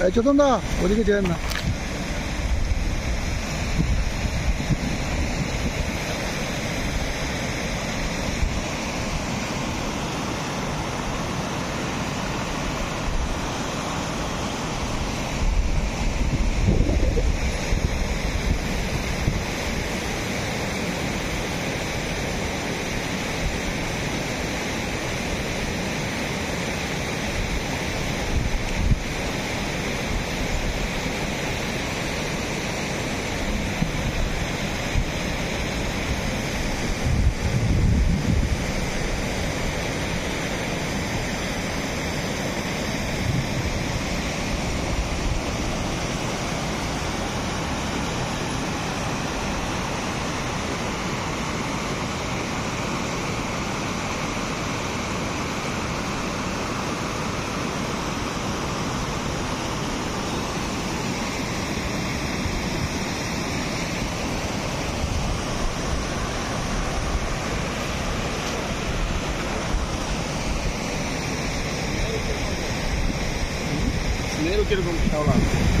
哎，就等到我这个钱呢。eu ou o dinheiro que lado?